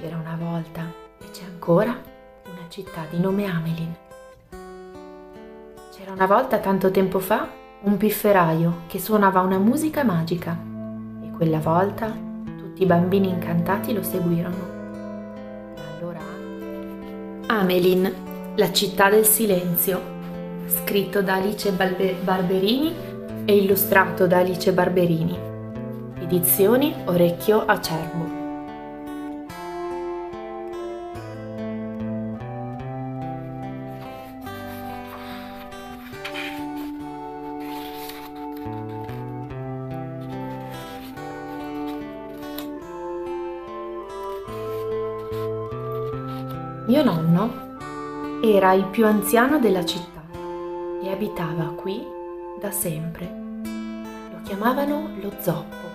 C'era una volta e c'è ancora una città di nome Amelin. C'era una volta tanto tempo fa un pifferaio che suonava una musica magica e quella volta tutti i bambini incantati lo seguirono. Allora Amelin, la città del silenzio, scritto da Alice Balbe- Barberini e illustrato da Alice Barberini. Edizioni Orecchio Acerbo. Mio nonno era il più anziano della città e abitava qui da sempre. Lo chiamavano lo zoppo.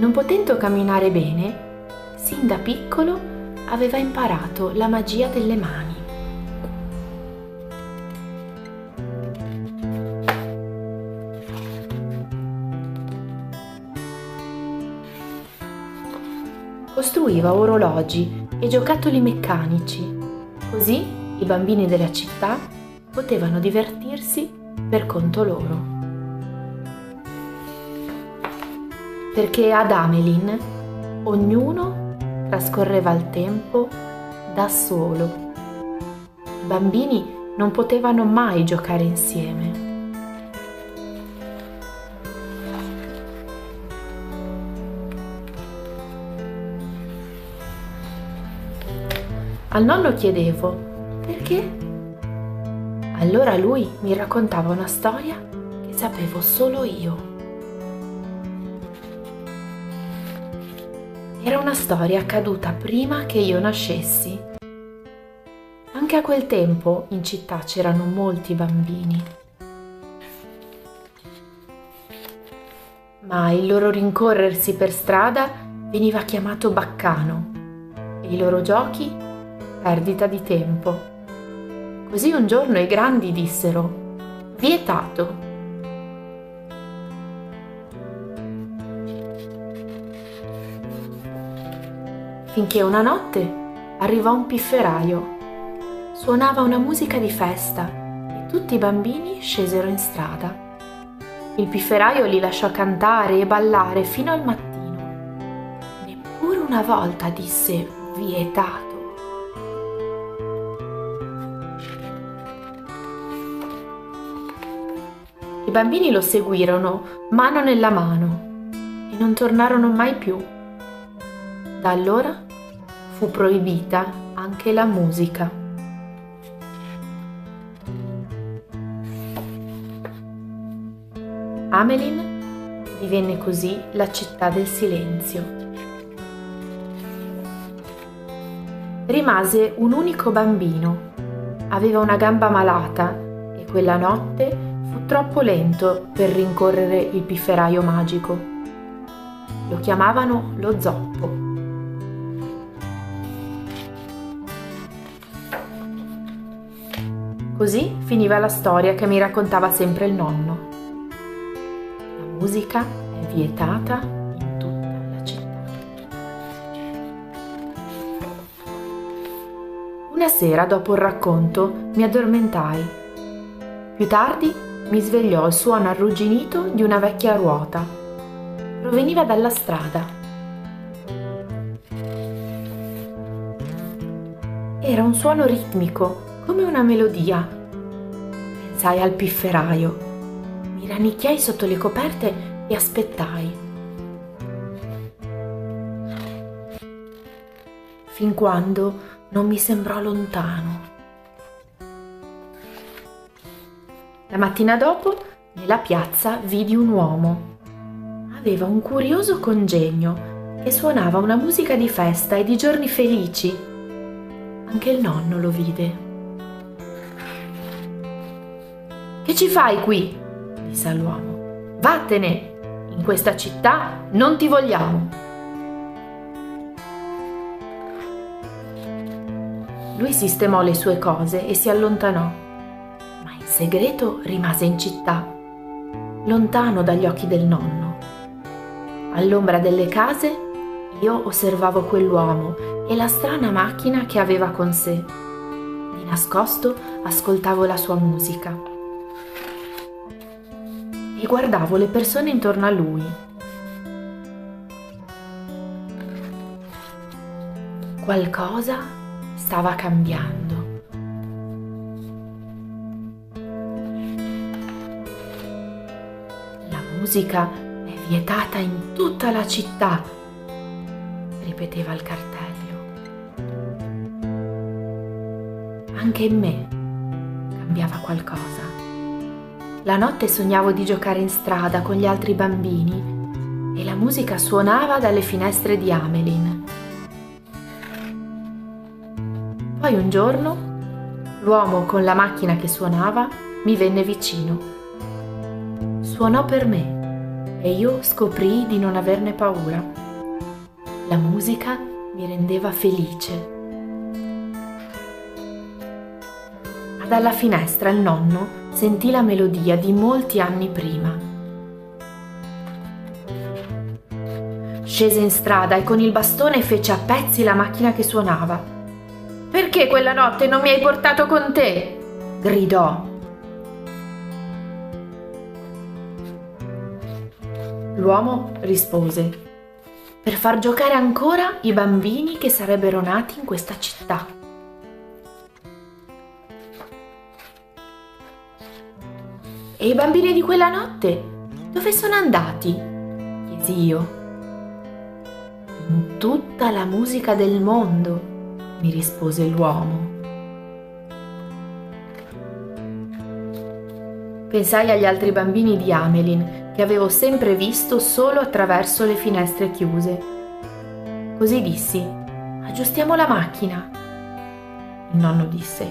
Non potendo camminare bene, sin da piccolo aveva imparato la magia delle mani. Costruiva orologi e giocattoli meccanici, così i bambini della città potevano divertirsi per conto loro. Perché ad Amelin ognuno trascorreva il tempo da solo. I bambini non potevano mai giocare insieme. Al nonno chiedevo perché? Allora lui mi raccontava una storia che sapevo solo io. Era una storia accaduta prima che io nascessi. Anche a quel tempo in città c'erano molti bambini. Ma il loro rincorrersi per strada veniva chiamato baccano e i loro giochi perdita di tempo. Così un giorno i grandi dissero, vietato. Finché una notte arrivò un pifferaio. Suonava una musica di festa e tutti i bambini scesero in strada. Il pifferaio li lasciò cantare e ballare fino al mattino. Neppure una volta disse vietato. I bambini lo seguirono mano nella mano e non tornarono mai più. Da allora fu proibita anche la musica. Amelin divenne così la città del silenzio. Rimase un unico bambino. Aveva una gamba malata e quella notte troppo lento per rincorrere il pifferaio magico. Lo chiamavano lo zoppo. Così finiva la storia che mi raccontava sempre il nonno. La musica è vietata in tutta la città. Una sera dopo il racconto mi addormentai. Più tardi mi svegliò il suono arrugginito di una vecchia ruota. Proveniva dalla strada. Era un suono ritmico, come una melodia. Pensai al pifferaio. Mi rannicchiai sotto le coperte e aspettai. Fin quando non mi sembrò lontano. La mattina dopo, nella piazza, vidi un uomo. Aveva un curioso congegno e suonava una musica di festa e di giorni felici. Anche il nonno lo vide. Che ci fai qui? disse all'uomo. Vattene! In questa città non ti vogliamo. Lui sistemò le sue cose e si allontanò. Segreto rimase in città, lontano dagli occhi del nonno. All'ombra delle case io osservavo quell'uomo e la strana macchina che aveva con sé. Di nascosto ascoltavo la sua musica e guardavo le persone intorno a lui. Qualcosa stava cambiando. Musica è vietata in tutta la città, ripeteva il cartello. Anche in me cambiava qualcosa. La notte sognavo di giocare in strada con gli altri bambini e la musica suonava dalle finestre di Amelin. Poi un giorno l'uomo con la macchina che suonava mi venne vicino. Suonò per me e io scoprii di non averne paura. La musica mi rendeva felice. Dalla finestra il nonno sentì la melodia di molti anni prima. Scese in strada e con il bastone fece a pezzi la macchina che suonava. Perché quella notte non mi hai portato con te? gridò. L'uomo rispose, per far giocare ancora i bambini che sarebbero nati in questa città. E i bambini di quella notte? Dove sono andati? chiesi io. In tutta la musica del mondo, mi rispose l'uomo. Pensai agli altri bambini di Amelin che avevo sempre visto solo attraverso le finestre chiuse. Così dissi, aggiustiamo la macchina. Il nonno disse,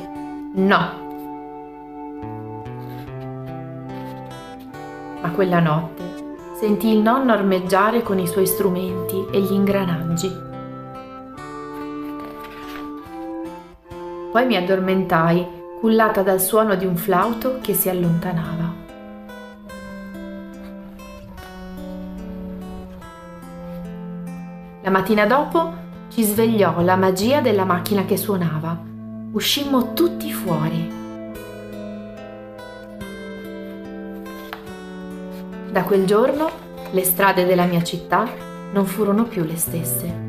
no, ma quella notte sentì il nonno armeggiare con i suoi strumenti e gli ingranaggi. Poi mi addormentai, cullata dal suono di un flauto che si allontanava. La mattina dopo ci svegliò la magia della macchina che suonava. Uscimmo tutti fuori Da quel giorno le strade della mia città non furono più le stesse.